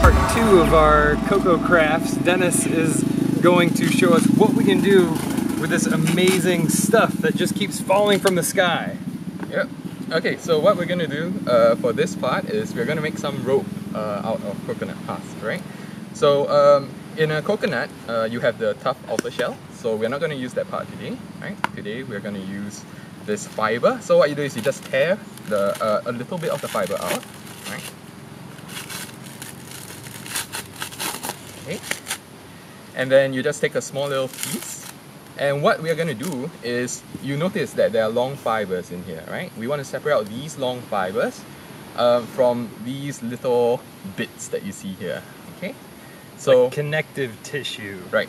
Part two of our coco crafts. Dennis is going to show us what we can do with this amazing stuff that just keeps falling from the sky. Yep. Okay, so what we're gonna do uh, for this part is we're gonna make some rope uh, out of coconut husk, right? So um, in a coconut, uh, you have the tough outer shell. So we're not gonna use that part today, right? Today we're gonna use this fiber. So what you do is you just tear the uh, a little bit of the fiber out, right? Okay. And then you just take a small little piece and what we are going to do is, you notice that there are long fibers in here, right? We want to separate out these long fibers um, from these little bits that you see here, okay? So like connective tissue. Right.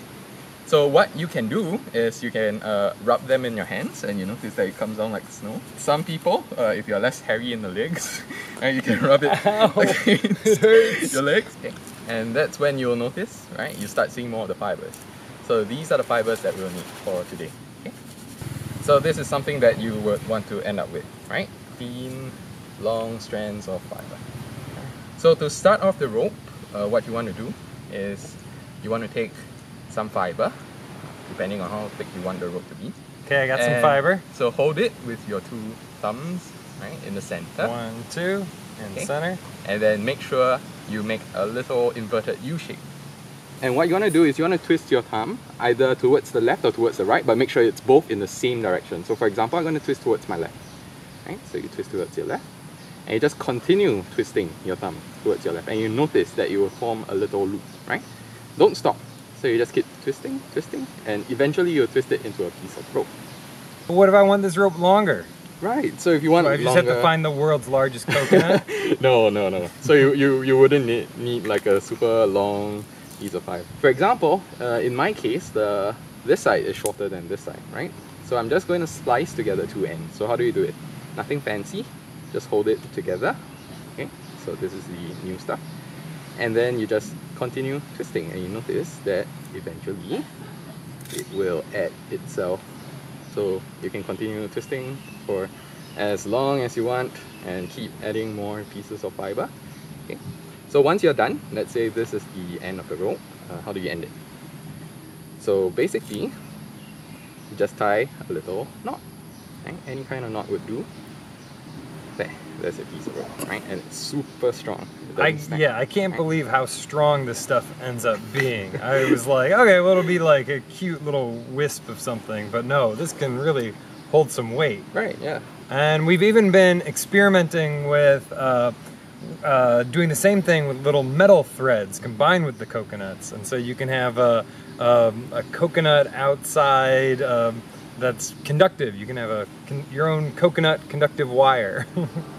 So what you can do is you can uh, rub them in your hands and you notice that it comes down like snow. Some people, uh, if you're less hairy in the legs, and you can rub it against your legs. Okay. And that's when you'll notice, right, you start seeing more of the fibers. So these are the fibers that we'll need for today. Okay? So this is something that you would want to end up with, right? Thin, long strands of fiber. So to start off the rope, uh, what you want to do is you want to take some fiber, depending on how thick you want the rope to be. Okay, I got and some fiber. So hold it with your two thumbs, right, in the center. One, two, in okay. the center. And then make sure you make a little inverted U shape and what you want to do is you want to twist your thumb either towards the left or towards the right, but make sure it's both in the same direction. So for example, I'm going to twist towards my left. Right? So you twist towards your left. And you just continue twisting your thumb towards your left. And you notice that you will form a little loop, right? Don't stop. So you just keep twisting, twisting, and eventually you'll twist it into a piece of rope. what if I want this rope longer? Right, so if you want so I just longer... have to find the world's largest coconut? no, no, no. So you, you, you wouldn't need, need like a super long piece of fiber. For example, uh, in my case, the this side is shorter than this side, right? So I'm just going to splice together two ends. So how do you do it? Nothing fancy, just hold it together. Okay, so this is the new stuff. And then you just continue twisting and you notice that eventually it will add itself. So you can continue twisting for as long as you want and keep adding more pieces of fiber. Okay. So once you're done, let's say this is the end of the rope, uh, how do you end it? So basically, you just tie a little knot. Any kind of knot would do. There, there's a piece of rope, right? And it's super strong. I, yeah, I can't right? believe how strong this stuff ends up being. I was like, okay, well, it'll be like a cute little wisp of something, but no, this can really hold some weight. Right, yeah. And we've even been experimenting with uh, uh, doing the same thing with little metal threads combined with the coconuts. And so you can have a, um, a coconut outside um, that's conductive. You can have a your own coconut conductive wire.